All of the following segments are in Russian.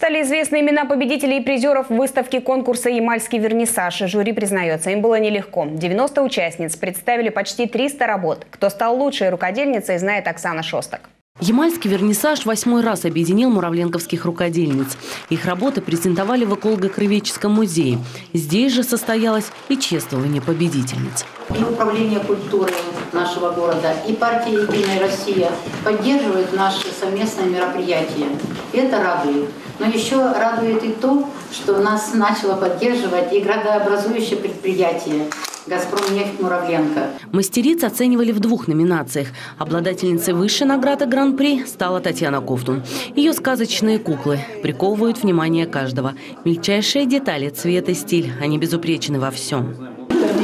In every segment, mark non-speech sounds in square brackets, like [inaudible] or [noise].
Стали известны имена победителей и призеров выставки конкурса «Ямальский вернисаж». Жюри признается, им было нелегко. 90 участниц представили почти 300 работ. Кто стал лучшей рукодельницей, знает Оксана Шостак. Ямальский вернисаж восьмой раз объединил муравленковских рукодельниц. Их работы презентовали в Эколого-Крывеческом музее. Здесь же состоялось и чествование победительниц. И Управление культуры нашего города, и партия «Единая Россия» поддерживают наши совместные мероприятия. И это радует. Но еще радует и то, что нас начало поддерживать и градообразующее предприятие «Газпром нефть Муравленко». Мастериц оценивали в двух номинациях. Обладательницей высшей награды Гран-при стала Татьяна Ковтун. Ее сказочные куклы приковывают внимание каждого. Мельчайшие детали, цвет и стиль. Они безупречны во всем.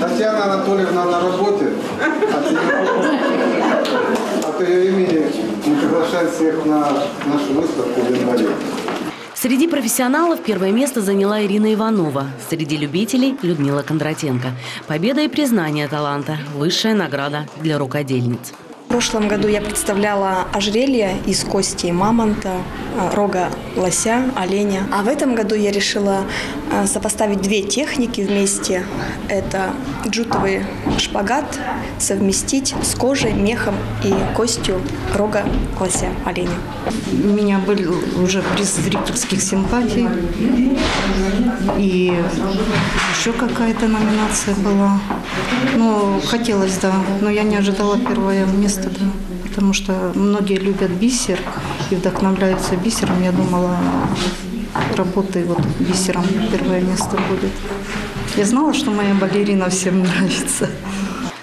Татьяна Анатольевна на работе. От приглашаем всех на нашу выставку в январе. Среди профессионалов первое место заняла Ирина Иванова. Среди любителей – Людмила Кондратенко. Победа и признание таланта – высшая награда для рукодельниц. Прошлом году я представляла ожерелье из кости мамонта, э, рога лося, оленя. А в этом году я решила э, сопоставить две техники вместе. Это джутовый шпагат совместить с кожей, мехом и костью рога лося, оленя. У меня был уже приз зрительских симпатий. И еще какая-то номинация была. Ну, хотелось, да, но я не ожидала первое место, да. Потому что многие любят бисер и вдохновляются бисером. Я думала, работой вот бисером первое место будет. Я знала, что моя балерина всем [laughs] нравится.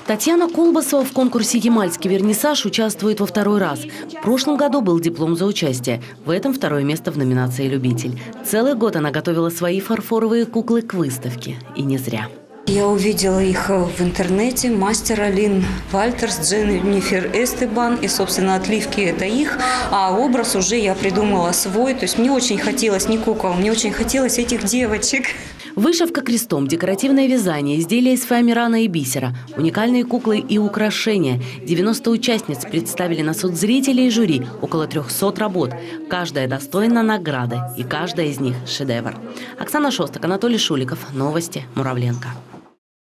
Татьяна Колбасова в конкурсе «Ямальский вернисаж» участвует во второй раз. В прошлом году был диплом за участие. В этом второе место в номинации «Любитель». Целый год она готовила свои фарфоровые куклы к выставке. И не зря. Я увидела их в интернете. Мастер Алин Вальтерс, Дженнифер Эстебан. И, собственно, отливки – это их. А образ уже я придумала свой. То есть мне очень хотелось не кукол, мне очень хотелось этих девочек. Вышивка крестом, декоративное вязание, изделия из фоамирана и бисера, уникальные куклы и украшения. 90 участниц представили на суд зрителей и жюри, около 300 работ. Каждая достойна награды, и каждая из них – шедевр. Оксана Шостак, Анатолий Шуликов. Новости. Муравленко.